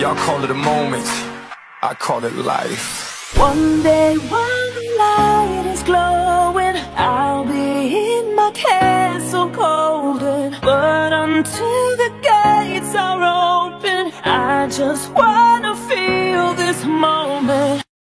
Y'all call it a moment, I call it life. One day when the light is glowing, I'll be in my castle golden. But until the gates are open, I just wanna feel this moment.